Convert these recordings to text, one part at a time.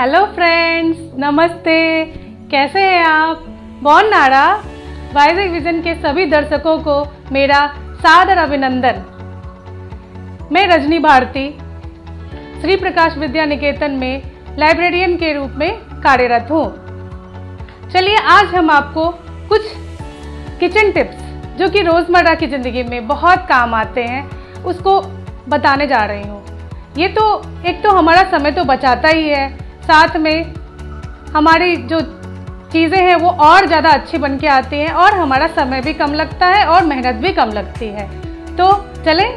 Hello friends नमस्ते. कैसे हैं आप? बॉन नारा वाइजिक विजन के सभी दर्शकों को मेरा सादर अभिनंदन. मैं रजनी भारती, श्री प्रकाश विद्या निकेतन में लाइब्रेरियन के रूप में कार्यरत हूँ. चलिए, आज हम आपको कुछ किचन टिप्स जो कि रोज़मर्रा की ज़िंदगी में बहुत काम आते हैं, उसको बताने जा रही हूँ. ये तो एक तो हमारा समय तो बचाता ही है साथ में हमारी जो चीज़ें हैं वो और ज़्यादा अच्छी बन के आती हैं और हमारा समय भी कम लगता है और मेहनत भी कम लगती है। तो चलें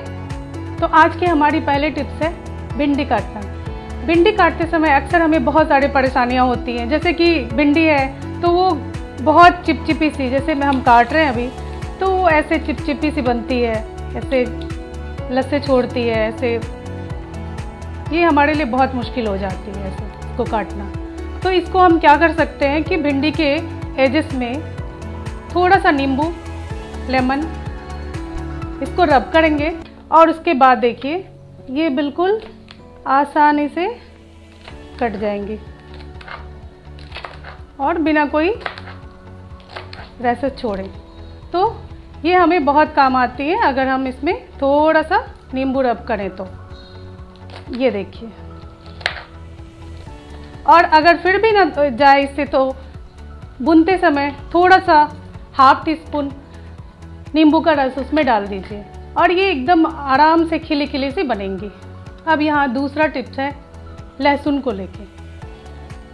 तो आज की हमारी पहली टिप्स है भिंडी काटना। भिंडी काटते समय अक्सर हमें बहुत सारी परेशानियाँ होती हैं। जैसे कि भिंडी है तो वो बहुत चिपचिपी सी, जैसे मैं हम काट रहे हैं अभी तो वो ऐसे चिपचिपी सी बनती है, ऐसे लस्से छोड़ती है, ऐसे। ये हमारे लिए बहुत मुश्किल हो जाती है ऐसे। इसको काटना। तो इसको हम क्या कर सकते हैं कि भिंडी के एजेस में थोड़ा सा नींबू लेमन इसको रब करेंगे और उसके बाद देखिए, ये बिल्कुल आसानी से कट जाएँगे। और बिना कोई रैसेस छोड़े। तो ये हमें बहुत काम आती है अगर हम इसमें थोड़ा सा नींबू रब करें तो। ये देखिए। और अगर फिर भी ना जाए इससे तो बुनते समय थोड़ा सा हाफ़ टी स्पून नींबू का रस उसमें डाल दीजिए। और ये एकदम आराम से खिले खिले सी बनेंगी। अब यहाँ दूसरा टिप्स है, लहसुन को लेके।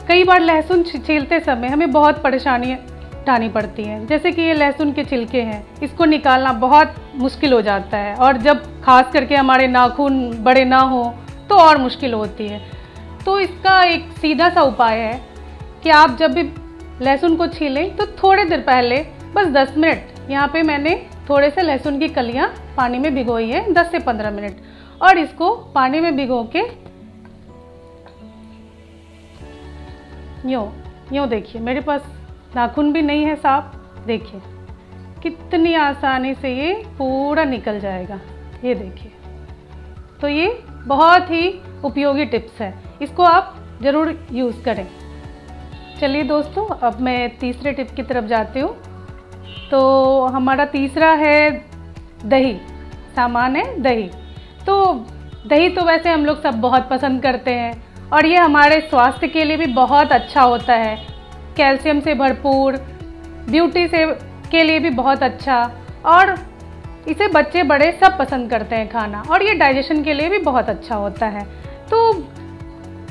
कई बार लहसुन छीलते समय हमें बहुत परेशानी उठानी पड़ती हैं। जैसे कि ये लहसुन के छिलके हैं, इसको निकालना बहुत मुश्किल हो जाता है। और जब खास करके हमारे नाखून बड़े ना हो तो और मुश्किल होती है। तो इसका एक सीधा सा उपाय है कि आप जब भी लहसुन को छीलें तो थोड़े देर पहले, बस 10 मिनट, यहाँ पे मैंने थोड़े से लहसुन की कलियाँ पानी में भिगोई है 10 से 15 मिनट। और इसको पानी में भिगो के, यूँ यूँ देखिए, मेरे पास नाखून भी नहीं है साफ़, देखिए, कितनी आसानी से ये पूरा निकल जाएगा, ये देखिए। तो ये बहुत ही उपयोगी टिप्स है। इसको आप ज़रूर यूज़ करें। चलिए दोस्तों, अब मैं तीसरे टिप की तरफ़ जाती हूँ। तो हमारा तीसरा है दही। सामान है दही। तो दही तो वैसे हम लोग सब बहुत पसंद करते हैं और ये हमारे स्वास्थ्य के लिए भी बहुत अच्छा होता है। कैल्शियम से भरपूर, ब्यूटी से, के लिए भी बहुत अच्छा और इसे बच्चे बड़े सब पसंद करते हैं खाना और ये डाइजेशन के लिए भी बहुत अच्छा होता है। तो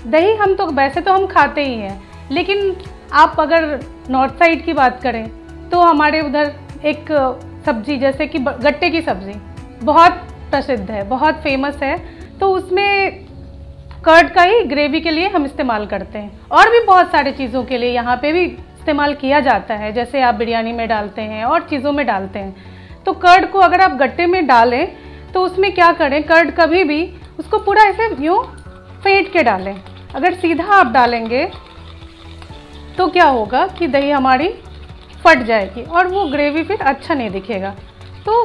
दही हम तो वैसे तो हम खाते ही हैं, लेकिन आप अगर नॉर्थ साइड की बात करें तो हमारे उधर एक सब्ज़ी, जैसे कि गट्टे की सब्ज़ी, बहुत प्रसिद्ध है, बहुत फ़ेमस है तो उसमें कर्ड का ही ग्रेवी के लिए हम इस्तेमाल करते हैं। और भी बहुत सारे चीज़ों के लिए यहाँ पे भी इस्तेमाल किया जाता है, जैसे आप बिरयानी में डालते हैं और चीज़ों में डालते हैं। तो कर्ड को अगर आप गट्टे में डालें तो उसमें क्या करें कर्ड कभी भी उसको पूरा ऐसे यूँ फेंट के डालें। अगर सीधा आप डालेंगे तो क्या होगा कि दही हमारी फट जाएगी और वो ग्रेवी फिर अच्छा नहीं दिखेगा। तो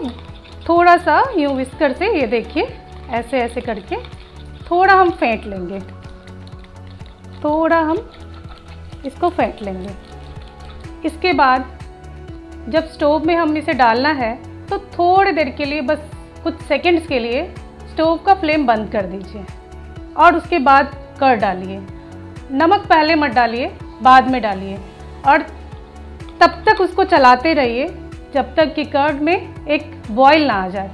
थोड़ा सा यूँ विस्कर से ये देखिए, ऐसे ऐसे करके थोड़ा हम फेंट लेंगे। थोड़ा हम इसको फेंट लेंगे। इसके बाद जब स्टोव में हम इसे डालना है तो थोड़ी देर के लिए, बस कुछ सेकंड्स के लिए स्टोव का फ्लेम बंद कर दीजिए। और उसके बाद कर डालिए। नमक पहले मत डालिए, बाद में डालिए। और तब तक उसको चलाते रहिए, जब तक कि कर्ड में एक बॉयल ना आ जाए।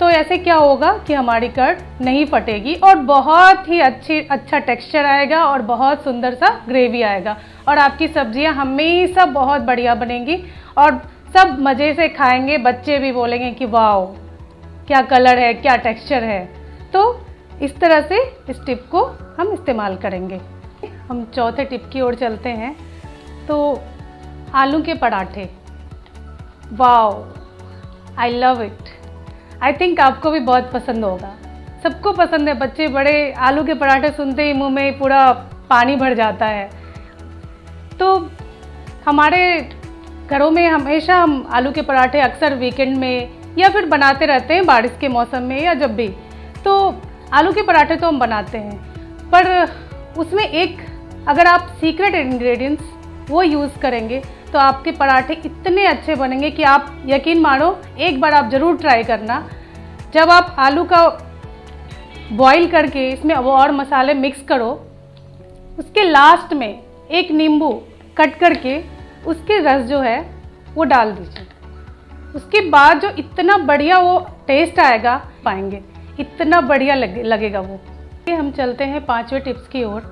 तो ऐसे क्या होगा कि हमारी कर्ड नहीं फटेगी और बहुत ही अच्छी अच्छा टेक्सचर आएगा और बहुत सुंदर सा ग्रेवी आएगा। और आपकी सब्ज़ियाँ हमेशा बहुत बढ़िया बनेंगी और सब मज़े से खाएँगे। बच्चे भी बोलेंगे कि वाह क्या कलर है, क्या टेक्सचर है? तो इस तरह से इस टिप को हम इस्तेमाल करेंगे। हम चौथे टिप की ओर चलते हैं। तो आलू के पराठे। Wow I love it I think आपको भी बहुत पसंद होगा। सबको पसंद है, बच्चे बड़े आलू के पराठे सुनते ही मुँह में पूरा पानी भर जाता है। तो हमारे घरों में हमेशा हम आलू के पराठे अक्सर वीकेंड में या फिर बनाते रहते हैं बारिश के मौसम में या जब भी। तो आलू के पराठे तो हम बनाते हैं, पर उसमें एक, अगर आप सीक्रेट इंग्रेडिएंट्स वो यूज़ करेंगे तो आपके पराठे इतने अच्छे बनेंगे कि आप यकीन मानो, एक बार आप ज़रूर ट्राई करना। जब आप आलू का बॉईल करके इसमें वो और मसाले मिक्स करो, उसके लास्ट में एक नींबू कट करके उसके रस जो है, वो डाल दीजिए। उसके बाद जो इतना बढ़िया वो टेस्ट आएगा, पाएँगे। इतना बढ़िया लगे, लगेगा वो। हम चलते हैं पाँचवें टिप्स की ओर।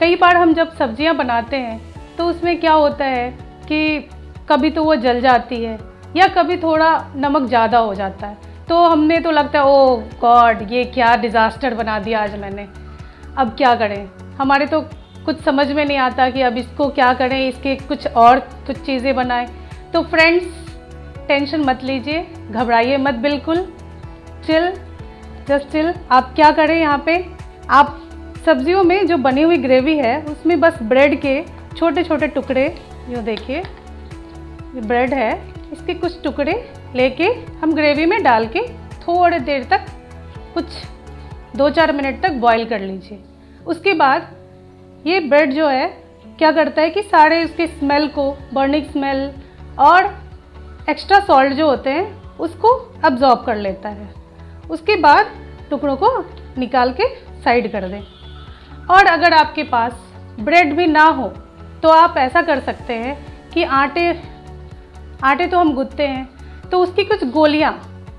कई बार हम जब सब्ज़ियाँ बनाते हैं तो उसमें क्या होता है कि कभी तो वो जल जाती है या कभी थोड़ा नमक ज़्यादा हो जाता है। तो हमने तो लगता है ओ गॉड ये क्या डिज़ास्टर बना दिया आज मैंने। अब क्या करें? हमारे तो कुछ समझ में नहीं आता कि अब इसको क्या करें इसके कुछ और कुछ चीज़ें बनाएँ। तो फ्रेंड्स टेंशन मत लीजिए घबराइए मत बिल्कुल। चिल जस्ट चिल आप क्या करें यहाँ पे? आप सब्जियों में जो बनी हुई ग्रेवी है, उसमें बस ब्रेड के छोटे छोटे टुकड़े जो देखिए, ये ब्रेड है, इसके कुछ टुकड़े लेके हम ग्रेवी में डाल के थोड़े देर तक, कुछ दो चार मिनट तक बॉईल कर लीजिए। उसके बाद ये ब्रेड जो है, क्या करता है कि सारे उसके स्मेल को बर्निंग स्मेल और एक्स्ट्रा सॉल्ट जो होते हैं, उसको अब्जॉर्ब कर लेता है। उसके बाद टुकड़ों को निकाल के साइड कर दें। और अगर आपके पास ब्रेड भी ना हो तो आप ऐसा कर सकते हैं कि आटे आटे तो हम गूँथते हैं तो उसकी कुछ गोलियाँ,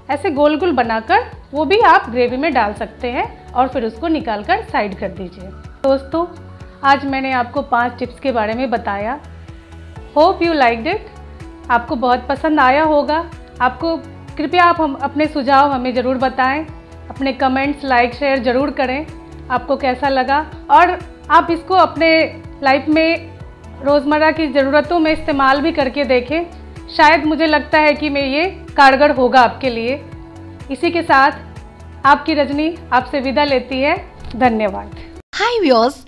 ऐसे गोल गोल बनाकर वो भी आप ग्रेवी में डाल सकते हैं और फिर उसको निकाल कर साइड कर दीजिए। दोस्तों, आज मैंने आपको पाँच टिप्स के बारे में बताया। होप यू लाइक डिट आपको बहुत पसंद आया होगा। आपको कृपया आप हम, अपने सुझाव हमें ज़रूर बताएँ। अपने कमेंट्स लाइक शेयर ज़रूर करें। आपको कैसा लगा? और आप इसको अपने लाइफ में रोज़मर्रा की ज़रूरतों में इस्तेमाल भी करके देखें। शायद मुझे लगता है कि मैं ये कारगर होगा आपके लिए। इसी के साथ आपकी रजनी आपसे विदा लेती है। धन्यवाद। Hi viewers